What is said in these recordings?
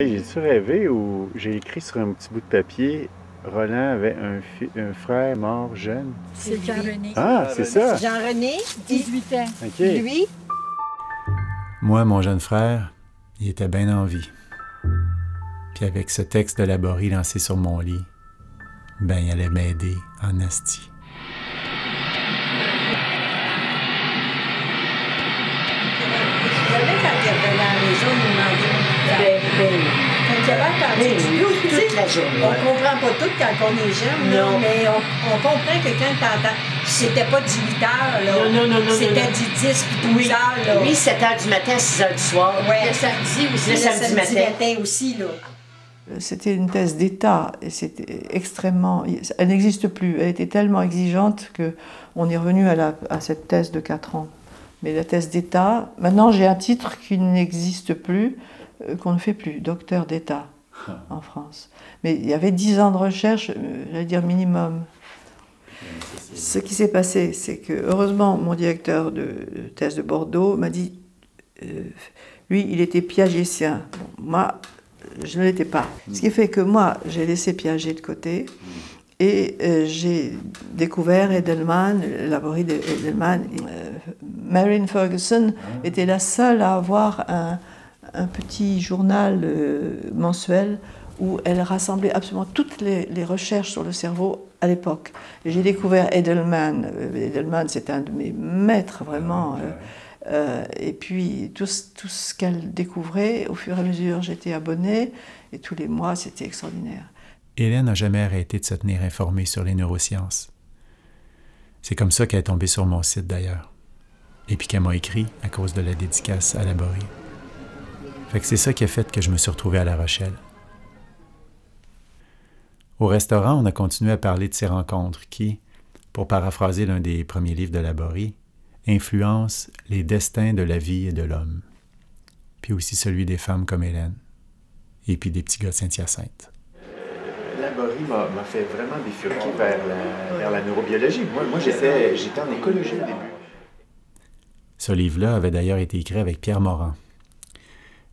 J'ai-tu rêvé ou j'ai écrit sur un petit bout de papier Roland avait un, un frère mort jeune? C'est Jean-René. Ah, c'est ça? Jean-René, 18 ans. OK. Lui? Moi, mon jeune frère, il était bien en vie. Puis avec ce texte de laborie lancé sur mon lit, ben il allait m'aider en asti. Quand il avait entendu Oui, du blues, tu sais, toute la journée. on comprend pas tout quand on est jeune, Non. mais on, on comprend que quand t'entends, c'était pas du 8 heures, là. Non, non, non, non, C'était du 10 puis 12 heures, là. Oui, 7 h du matin, 6 h du soir. Ouais. Le samedi aussi. Le Le samedi samedi matin. matin aussi, là. C'était une thèse d'État et c'était extrêmement. Elle n'existe plus. Elle était tellement exigeante que on est revenu à, la- à cette thèse de 4 ans. Mais la thèse d'État, maintenant j'ai un titre qui n'existe plus, euh, qu'on ne fait plus, docteur d'État en France. Mais il y avait 10 ans de recherche, euh, j'allais dire minimum. Ce qui s'est passé, c'est que heureusement, mon directeur de thèse de Bordeaux m'a dit, euh, lui, il était piagétien. Bon, moi, je ne l'étais pas. Ce qui fait que moi, j'ai laissé Piaget de côté et euh, j'ai découvert Edelman, le laborie d'Edelman. Marion Ferguson était la seule à avoir un, un petit journal euh, mensuel où elle rassemblait absolument toutes les, les recherches sur le cerveau à l'époque. J'ai découvert Edelman. Euh, Edelman, c'est un de mes maîtres, vraiment. euh, et puis tout, ce- tout ce qu'elle découvrait, au fur et à mesure, j'étais abonnée, et tous les mois, c'était extraordinaire. Hélène n'a jamais arrêté de se tenir informée sur les neurosciences. C'est comme ça qu'elle est tombée sur mon site d'ailleurs. Et puis qu'elle m'a écrit à cause de la dédicace à Laborie. Fait que c'est ça qui a fait que je me suis retrouvé à La Rochelle. Au restaurant, on a continué à parler de ces rencontres qui, pour paraphraser l'un des premiers livres de Laborie, influencent les destins de la vie et de l'homme, puis aussi celui des femmes comme Hélène, et puis des petits gars de Saint-Hyacinthe. Laborie m'a fait vraiment bifurquer vers la, vers la neurobiologie. Moi, moi j'étais en écologie au début. Ce livre-là avait d'ailleurs été écrit avec Pierre Morin.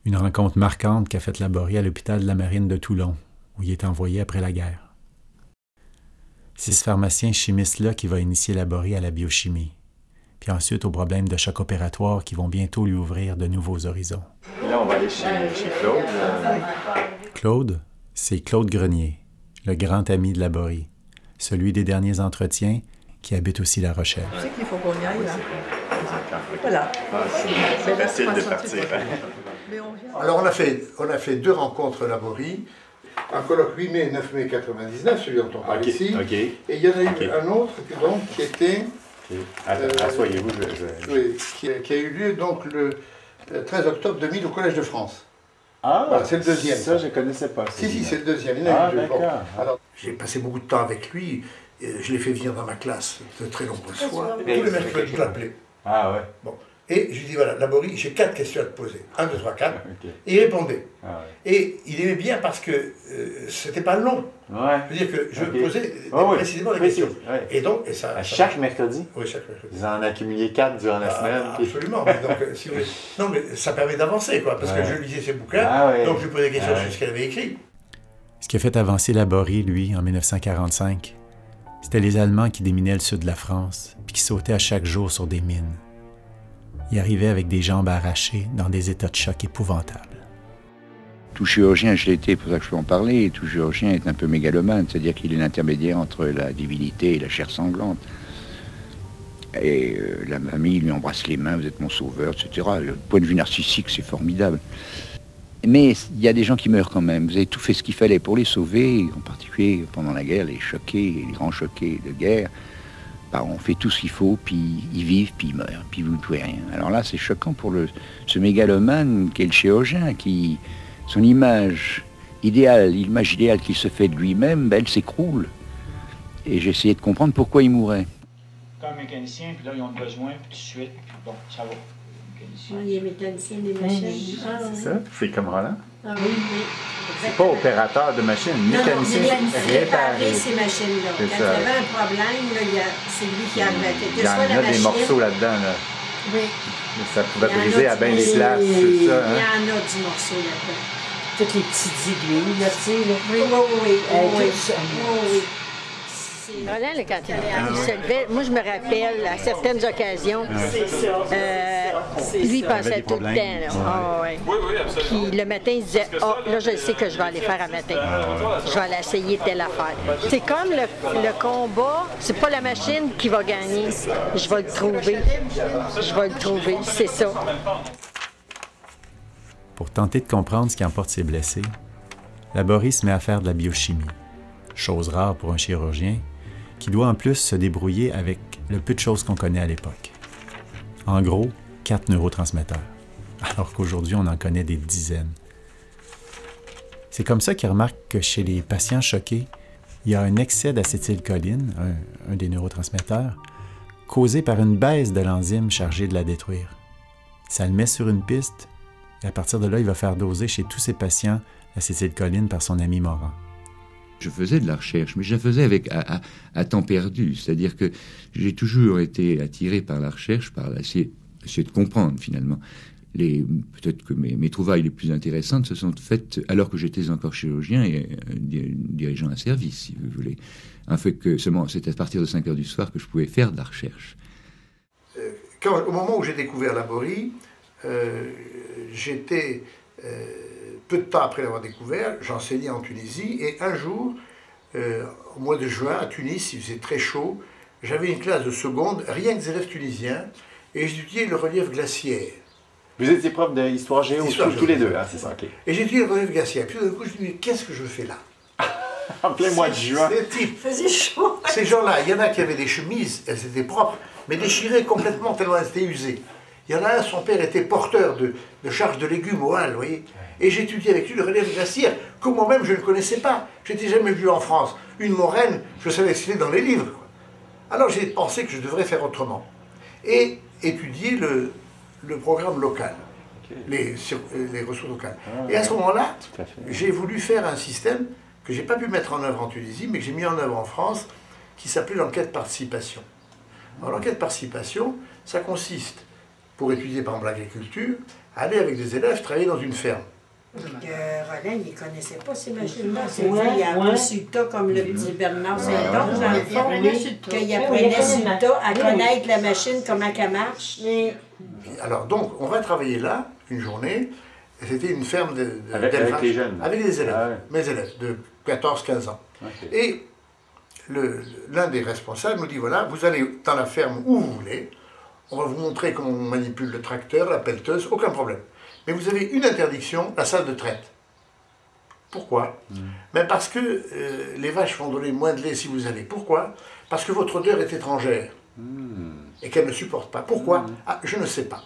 Une rencontre marquante qu'a faite Laborie à l'hôpital de la Marine de Toulon, où il est envoyé après la guerre. C'est ce pharmacien chimiste-là qui va initier Laborie à la biochimie, puis ensuite aux problèmes de choc opératoire qui vont bientôt lui ouvrir de nouveaux horizons. Là, on va aller chez, chez Claude. Claude, c'est Claude Grenier, le grand ami de Laborie, celui des derniers entretiens qui habite aussi La Rochelle. Tu sais qu'il faut qu'on y aille, là Voilà. Ah, c'est facile de partir. Vient. Alors on a fait, on a fait deux rencontres Laborie, un colloque 8 mai et 9 mai 99, celui dont on parle OK, ici, et il y en a eu un autre qui, donc, qui était, Euh, Asseyez-vous, je, je- oui, qui, qui a eu lieu donc le euh, 13 octobre 2000 au Collège de France. Ah, Voilà, c'est le deuxième, Ça, ça. je ne connaissais pas. Si, si, c'est le deuxième. Il Ah, d'accord. alors, j'ai passé beaucoup de temps avec lui. et Je l'ai fait venir dans ma classe de très nombreuses fois. Tous les mercredis, je l'appelais. Ah, ouais. Bon. Et je lui dis voilà, Laborie, j'ai quatre questions à te poser. Un, deux, trois, quatre. OK. Et il répondait. Ah, Et il aimait bien parce que euh, c'était pas long. ouais. Ouais. Je veux dire que je posais oui, précisément les questions. ouais. Et donc, et ça. À ça- chaque mercredi, Oui, chaque mercredi. vous en accumulez quatre durant la Ah, semaine. absolument. Mais donc, euh, si vous voulez- Non, mais ça permet d'avancer, quoi, parce Ouais. que je lisais ses bouquins, Ah ouais. donc je lui posais des questions Ah sur ouais. ce qu'elle avait écrit. Ce qui a fait avancer Laborie, lui, en 1945, c'était les Allemands qui déminaient le sud de la France, puis qui sautaient à chaque jour sur des mines. Ils arrivaient avec des jambes arrachées, dans des états de choc épouvantables. Tout chirurgien, je l'étais, pour ça que je peux en parler, tout chirurgien est un peu mégalomane, c'est-à-dire qu'il est l'intermédiaire entre la divinité et la chair sanglante. Et euh, la mamie lui embrasse les mains, vous êtes mon sauveur, etc. Du point de vue narcissique, c'est formidable. Mais il y a des gens qui meurent quand même. Vous avez tout fait ce qu'il fallait pour les sauver, en particulier pendant la guerre, les choqués, les grands choqués de guerre. Bah, on fait tout ce qu'il faut, puis ils vivent, puis ils meurent, puis vous ne pouvez rien. Alors là, c'est choquant pour le, ce mégalomane qu'est le chirurgien, qui, son image idéale, l'image idéale qu'il se fait de lui-même, ben, elle s'écroule. Et essayé de comprendre pourquoi il mourait. comme mécanicien, puis là, ils ont besoin, puis tout de suite, puis bon, ça va. Mécanicien. Il est mécanicien des machines. Ah, C'est ça? C'est comme Roland? Ah oui, oui. C'est pas opérateur de machine, Non, non, mécanicien réparer réparé. ces machines-là. C'est Quand ça. il y avait un problème, là, a- c'est lui qui arrivait. Quelle Il y en la a des machine, morceaux là-dedans. Là. Oui. Ça pouvait a briser à bien des places, c'est ça. Il y Hein? en a du morceau là-dedans. toutes les petites aiguilles, là, tu sais, là. Oui, oui, oui, oui. Euh, oui, ça. oui, oui. Roland, là, quand il, il se levait, moi, je me rappelle, à certaines occasions, euh, lui, il pensait tout le temps. Là. Ah, ouais. Puis le matin, il disait Ah, là, je sais que je vais aller faire à matin. Je vais aller essayer telle affaire. C'est comme le, le combat, c'est pas la machine qui va gagner. Je vais le trouver. Je vais le trouver, c'est ça. Pour tenter de comprendre ce qui emporte ses blessés, Laborie se met à faire de la biochimie, chose rare pour un chirurgien, qui doit en plus se débrouiller avec le peu de choses qu'on connaît à l'époque. En gros, quatre neurotransmetteurs, alors qu'aujourd'hui on en connaît des dizaines. C'est comme ça qu'il remarque que chez les patients choqués, il y a un excès d'acétylcholine, un, des neurotransmetteurs, causé par une baisse de l'enzyme chargée de la détruire. Ça le met sur une piste, et à partir de là, il va faire doser chez tous ses patients l'acétylcholine par son ami Morin. Je faisais de la recherche, mais je la faisais avec à, temps perdu. C'est-à-dire que j'ai toujours été attiré par la recherche, par essayer, essayer de comprendre finalement. Peut-être que mes, trouvailles les plus intéressantes se sont faites alors que j'étais encore chirurgien et euh, di- dirigeant un service, si vous voulez. Un fait que seulement, c'était à partir de 5 heures du soir que je pouvais faire de la recherche. Quand- au moment où j'ai découvert la Borie, euh, j'étais, euh, peu de temps après l'avoir découvert, j'enseignais en Tunisie et un jour, euh, au mois de juin, à Tunis, il faisait très chaud, j'avais une classe de seconde, rien que des élèves tunisiens, et j'étudiais le relief glaciaire. Vous étiez prof d'histoire géo Histoire tous, géo. tous les deux, hein, c'est ça, ok. Et j'étudiais le relief glaciaire. Puis tout d'un coup, je me dis, mais qu'est-ce que je fais là? En plein mois de juin. Ces types, Faisait chaud. ces gens-là, il y en a qui avaient des chemises, elles étaient propres, mais déchirées complètement tellement elles étaient usées. Il y en a un, son père était porteur de, de charges de légumes au Halles, vous voyez. Et j'étudiais avec lui le relief glaciaire, que moi-même je ne connaissais pas. Je n'étais jamais vu en France. Une moraine, je savais que c'était dans les livres. quoi. Alors j'ai pensé que je devrais faire autrement. Et étudier le, le programme local, les, ressources locales. Et à ce moment-là, j'ai voulu faire un système que j'ai pas pu mettre en œuvre en Tunisie, mais que j'ai mis en œuvre en France, qui s'appelait l'enquête participation. Alors l'enquête participation, ça consiste, pour étudier par exemple l'agriculture, aller avec des élèves travailler dans une ferme. Euh, Roland, il ne connaissait pas ces machines-là. C'est Ouais, il a ouais. appris sur le tas comme le petit Bernard dans le fond. le tas. Qu'il apprenait tas à connaître la machine, comment elle marche. Alors donc, on va travailler là, une journée, et c'était une ferme de, de- Avec- avec les jeunes. Avec les élèves, Ah ouais. mes élèves, de 14-15 ans. Et l'un des responsables nous dit, voilà, vous allez dans la ferme où vous voulez, on va vous montrer comment on manipule le tracteur, la pelleteuse, aucun problème. Mais vous avez une interdiction, la salle de traite. Pourquoi Mais Parce que euh, les vaches vont donner moins de lait si vous allez. Pourquoi? Parce que votre odeur est étrangère. Et qu'elle ne supporte pas. Pourquoi? Ah, Je ne sais pas.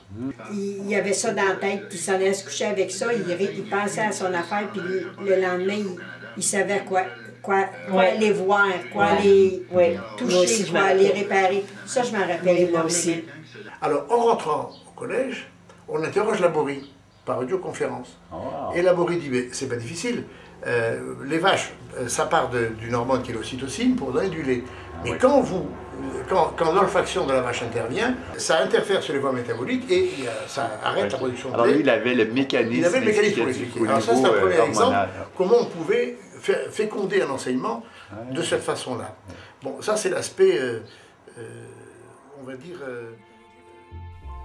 Il, il avait ça dans la tête, puis il s'en allait se coucher avec ça. Il, il pensait à son affaire, puis le, le lendemain, il, il savait quoi, quoi, quoi Ouais. aller voir, quoi Ouais. aller moi toucher, quoi aller réparer. Ça, je m'en rappelle moi aussi. Alors, en rentrant au collège, on interroge Laborie par audioconférence. Oh. Et Laborie dit, mais c'est pas difficile. Euh, les vaches, euh, ça part de- d'une hormone qui est l'ocytocine pour donner du lait. Mais quand vous, quand, quand l'olfaction de la vache intervient, ça interfère sur les voies métaboliques et ça arrête la production de Alors lait. lui, il avait le mécanisme. Il avait le mécanisme pour au Alors ça, c'est un premier euh, exemple, comment on pouvait faire- féconder un enseignement de cette façon-là. Bon, ça c'est l'aspect, euh, on va dire...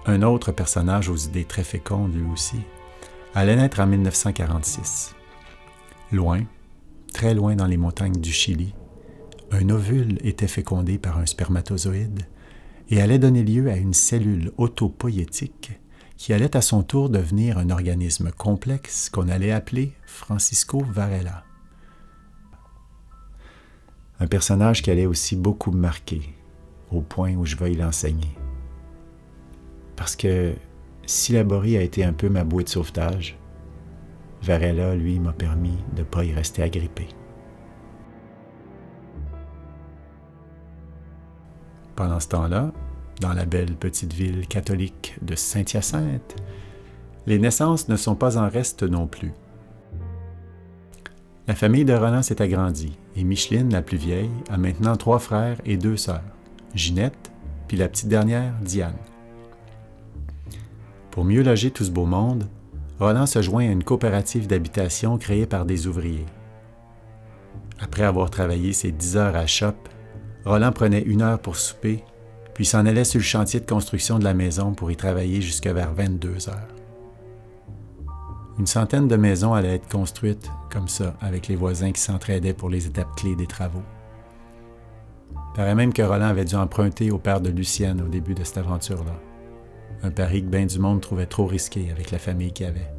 Un autre personnage aux idées très fécondes lui aussi allait naître en 1946. Loin, très loin dans les montagnes du Chili, un ovule était fécondé par un spermatozoïde et allait donner lieu à une cellule autopoïétique qui allait à son tour devenir un organisme complexe qu'on allait appeler Francisco Varela. Un personnage qui allait aussi beaucoup marquer, au point où je vais l'enseigner. Parce que si Laborie a été un peu ma bouée de sauvetage, Varela, lui, m'a permis de ne pas y rester agrippé. Pendant ce temps-là, dans la belle petite ville catholique de Saint-Hyacinthe, les naissances ne sont pas en reste non plus. La famille de Roland s'est agrandie et Micheline, la plus vieille, a maintenant trois frères et deux sœurs, Ginette, puis la petite dernière, Diane. Pour mieux loger tout ce beau monde, Roland se joint à une coopérative d'habitation créée par des ouvriers. Après avoir travaillé ses dix heures à shop, Roland prenait une heure pour souper, puis s'en allait sur le chantier de construction de la maison pour y travailler jusqu'à vers 22 heures. Une centaine de maisons allaient être construites comme ça, avec les voisins qui s'entraidaient pour les étapes clés des travaux. Paraît même que Roland avait dû emprunter au père de Lucienne au début de cette aventure-là. Un pari que bien du monde trouvait trop risqué avec la famille qu'il avait.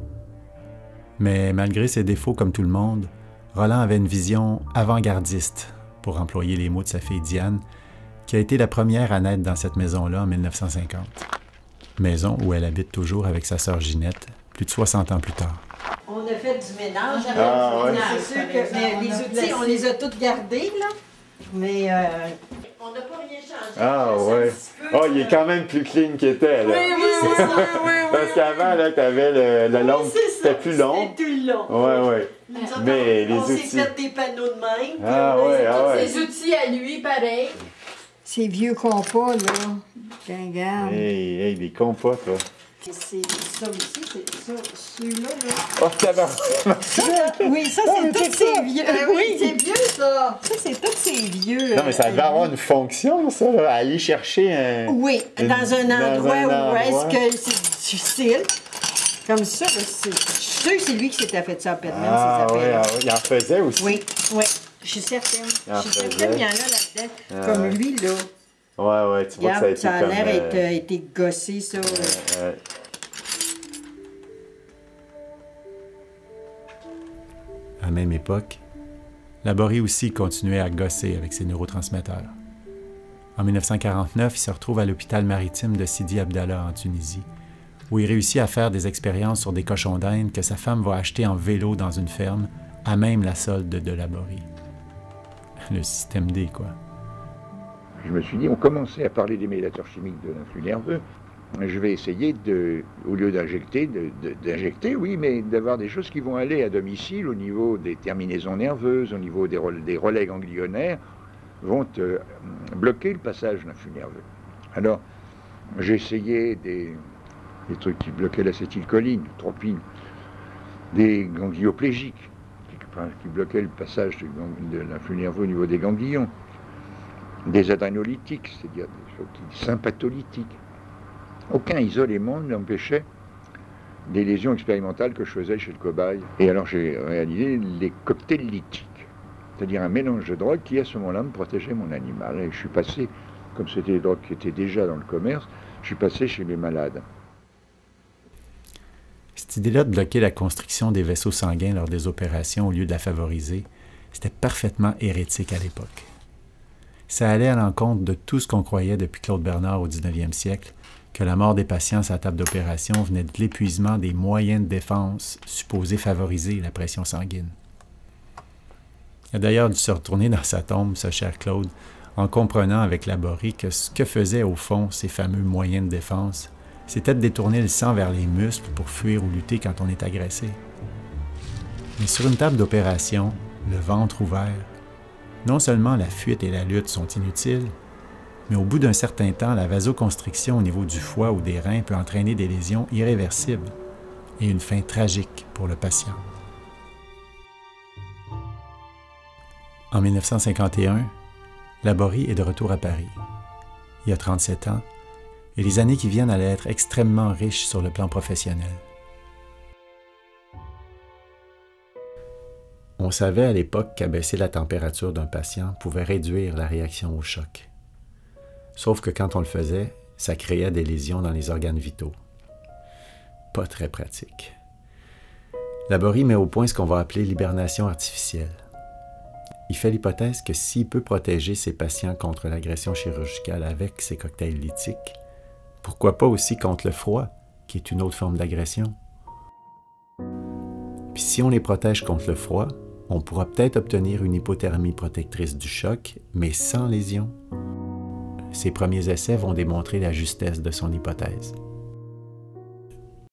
Mais malgré ses défauts comme tout le monde, Roland avait une vision avant-gardiste, pour employer les mots de sa fille Diane, qui a été la première à naître dans cette maison-là en 1950. Maison où elle habite toujours avec sa sœur Ginette, plus de 60 ans plus tard. On a fait du ménage. Ah, ouais. C'est sûr que mais les outils, on les a tous gardés, là. Mais euh, on n'a pas rien changé. Ah ouais. Oh, il est quand même plus clean qu'il était, là. Oui, oui, c'est ça. Oui, oui, Parce qu'avant, là, t'avais le, le long, Oui, c'est ça. c'était plus long. C'était plus long. Ouais, ouais. Mais on, les on s'est outils. fait des panneaux de même. Ah ouais, a ah tous- ouais. Ses outils à lui, pareil. Ces vieux compas, là. Tiens, Regarde. Hey, hey, des compotes, là. C'est ça aussi, c'est ça. Celui-là, là. Oh, tabarnak. Oui, ça, c'est mais tous c'est ces ça. vieux. Ah oui, c'est vieux, ça. Ça, c'est tous ces vieux. Non, mais ça euh, devait avoir une fonction, ça, aller chercher un. Oui, dans un endroit où est-ce que c'est difficile. Comme ça, c'est. Je suis sûre que c'est lui qui s'était fait ça à Pedman, Ah, ah il en faisait aussi. Oui, oui. Je suis certaine. Je suis certaine qu'il y en a là-dedans. Ah, Comme ouais. lui, là. Ouais, ouais, tu vois que ça a été ça a l'air euh, d'être euh, été gossé, ça. euh. ouais. À la même époque, Laborie aussi continuait à gosser avec ses neurotransmetteurs. En 1949, il se retrouve à l'hôpital maritime de Sidi Abdallah en Tunisie, où il réussit à faire des expériences sur des cochons d'Inde que sa femme va acheter en vélo dans une ferme, à même la solde de Laborie. Le système D, quoi. Je me suis dit, on commençait à parler des médiateurs chimiques de l'influx nerveux. Je vais essayer de, au lieu d'injecter, de- de- d'injecter, oui, mais d'avoir des choses qui vont aller à domicile au niveau des terminaisons nerveuses, au niveau des, des relais ganglionnaires, vont euh, bloquer le passage de l'influx nerveux. Alors, j'ai essayé des, des trucs qui bloquaient l'acétylcholine, tropine, des ganglioplégiques, qui, bloquaient le passage gang- de l'influx nerveux au niveau des ganglions des adrénolytiques, c'est-à-dire des choses sympatholytiques. Aucun isolément ne m'empêchait des lésions expérimentales que je faisais chez le cobaye. Et alors j'ai réalisé les cocktails lithiques, c'est-à-dire un mélange de drogues qui à ce moment-là me protégeait mon animal. Et je suis passé, comme c'était des drogues qui étaient déjà dans le commerce, je suis passé chez les malades. Cette idée-là de bloquer la constriction des vaisseaux sanguins lors des opérations au lieu de la favoriser, c'était parfaitement hérétique à l'époque. Ça allait à l'encontre de tout ce qu'on croyait depuis Claude Bernard au 19e siècle, que la mort des patients à table d'opération venait de l'épuisement des moyens de défense supposés favoriser la pression sanguine. Il a d'ailleurs dû se retourner dans sa tombe, ce cher Claude, en comprenant avec Laborie que ce que faisaient au fond ces fameux moyens de défense, c'était de détourner le sang vers les muscles pour fuir ou lutter quand on est agressé. Mais sur une table d'opération, le ventre ouvert, non seulement la fuite et la lutte sont inutiles, mais au bout d'un certain temps, la vasoconstriction au niveau du foie ou des reins peut entraîner des lésions irréversibles et une fin tragique pour le patient. En 1951, Laborie est de retour à Paris. Il a 37 ans et les années qui viennent allaient être extrêmement riches sur le plan professionnel. Savait à l'époque qu'abaisser la température d'un patient pouvait réduire la réaction au choc. Sauf que quand on le faisait, ça créait des lésions dans les organes vitaux. Pas très pratique. Laborie met au point ce qu'on va appeler l'hibernation artificielle. Il fait l'hypothèse que s'il peut protéger ses patients contre l'agression chirurgicale avec ses cocktails lithiques, pourquoi pas aussi contre le froid, qui est une autre forme d'agression? Puis si on les protège contre le froid, on pourra peut-être obtenir une hypothermie protectrice du choc, mais sans lésion. Ces premiers essais vont démontrer la justesse de son hypothèse.